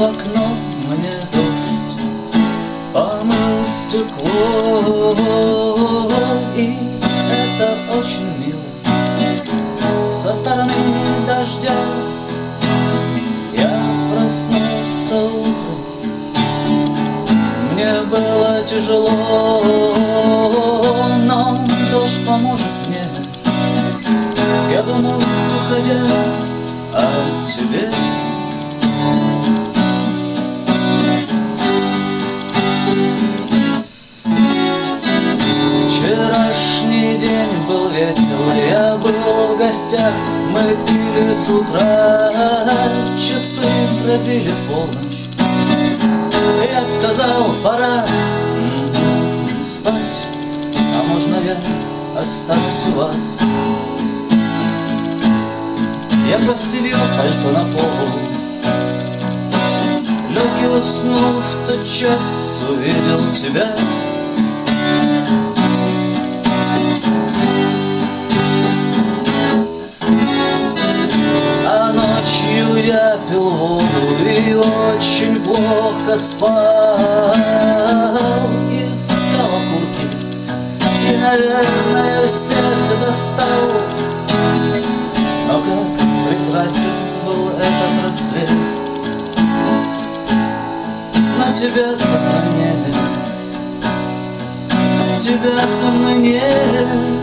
в окно мне Помыл стекло И это очень мило. Со стороны дождя Я проснулся утром. Мне было тяжело Но дождь поможет мне. Я думал, уходя о тебе день был весел, я был в гостях, мы пили с утра, часы пробили полночь. Я сказал, пора спать, а можно я останусь у вас? Я постелил пальто на пол, лег и уснул в тот час, увидел тебя. Пил и очень плохо спал Искал окурки и, наверное, всех достал. Но как прекрасен был этот рассвет. Но тебя со мной нет. Тебя со мной нет